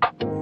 Bye.